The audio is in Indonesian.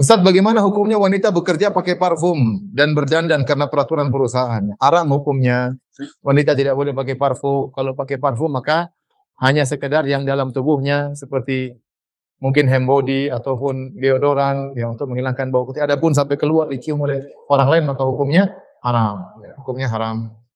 Ustaz, bagaimana hukumnya wanita bekerja pakai parfum dan berdandan karena peraturan perusahaan? Haram hukumnya. Wanita tidak boleh pakai parfum. Kalau pakai parfum maka hanya sekedar yang dalam tubuhnya seperti mungkin hand body ataupun deodoran yang untuk menghilangkan bau putih. Adapun sampai keluar dicium oleh orang lain maka hukumnya haram. Ya, hukumnya haram.